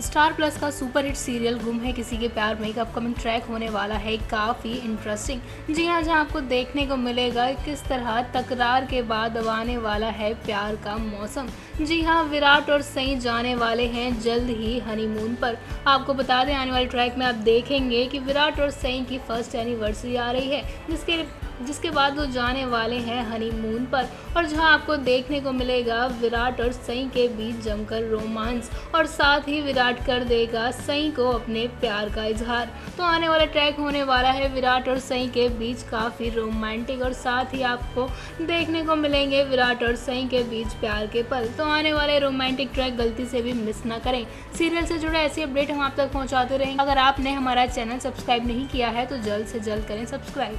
Star Plus का super hit serial गुम है किसी के प्यार में। एक अपकमिंग ट्रैक होने वाला है, काफ़ी इंटरेस्टिंग जी हाँ जहाँ आपको देखने को मिलेगा किस तरह तकरार के बाद आने वाला है प्यार का मौसम। जी हाँ विराट और सई जाने वाले हैं जल्द ही हनीमून पर। आपको बता दें, आने वाले ट्रैक में आप देखेंगे कि विराट और सई की फ़र्स्ट एनिवर्सरी आ रही है, जिसके जिसके बाद वो जाने वाले हैं हनीमून पर। और जहाँ आपको देखने को मिलेगा, विराट और सई के बीच जमकर रोमांस और साथ ही विराट कर देगा सई को अपने प्यार का इजहार। तो आने वाला ट्रैक होने वाला है विराट और सई के बीच। काफ़ी रोमांटिक और साथ ही आपको देखने को मिलेंगे विराट और सई के बीच प्यार के पल। तो आने वाले रोमांटिक ट्रैक गलती से भी मिस ना करें। सीरियल से जुड़े ऐसी अपडेट हम आप तक पहुँचाते रहेंगे अगर आपने हमारा चैनल सब्सक्राइब नहीं किया है तो जल्द से जल्द करें subscribe